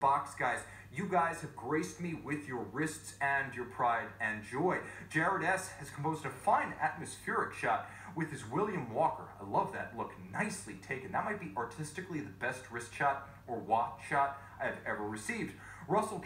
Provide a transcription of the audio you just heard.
box, guys. You guys have graced me with your wrists and your pride and joy. Jared S. has composed a fine atmospheric shot with his William Walker. I love that look. Nicely taken. That might be artistically the best wrist shot or watch shot I have ever received. Russell